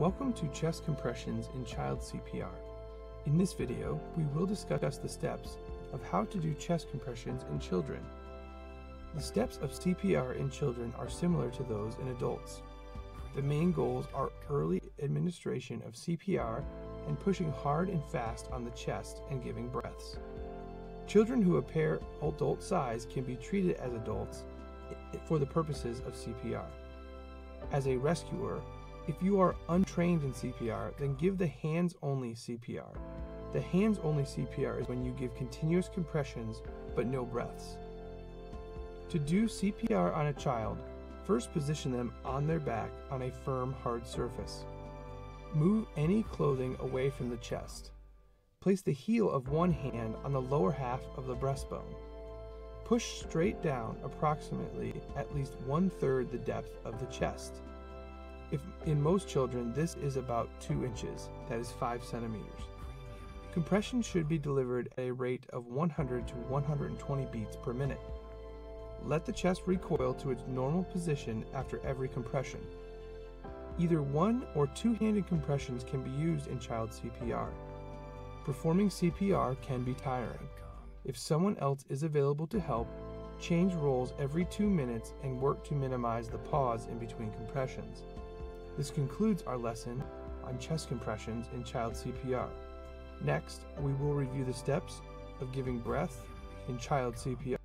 Welcome to chest compressions in child CPR. In this video, we will discuss the steps of how to do chest compressions in children. The steps of CPR in children are similar to those in adults. The main goals are early administration of CPR and pushing hard and fast on the chest and giving breaths. Children who appear adult size can be treated as adults for the purposes of CPR. As a rescuer, if you are untrained in CPR, then give the hands only CPR. The hands only CPR is when you give continuous compressions but no breaths. To do CPR on a child, first position them on their back on a firm, hard surface. Move any clothing away from the chest. Place the heel of one hand on the lower half of the breastbone. Push straight down approximately at least one third the depth of the chest. If in most children, this is about 2 inches, that is 5 centimeters. Compression should be delivered at a rate of 100 to 120 beats per minute. Let the chest recoil to its normal position after every compression. Either one or two handed compressions can be used in child CPR. Performing CPR can be tiring. If someone else is available to help, change roles every two minutes and work to minimize the pause in between compressions. This concludes our lesson on chest compressions in child CPR. Next, we will review the steps of giving breath in child CPR.